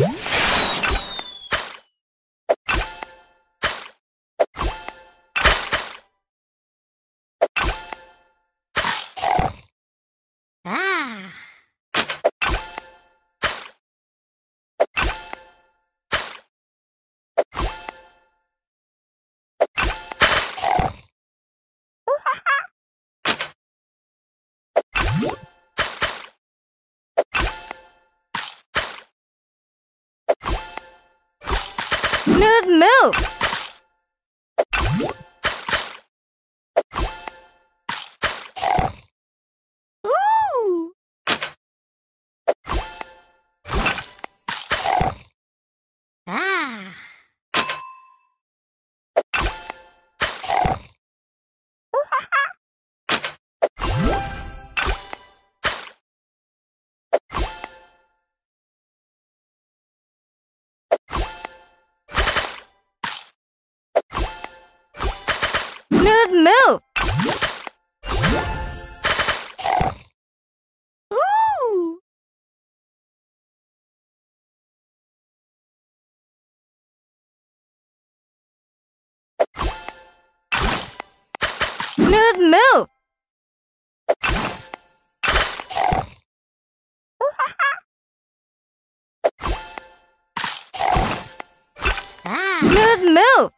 Ah. Smooth move! Ooh. Ah. Smooth move! Ooh. Smooth move! Smooth move! Ah.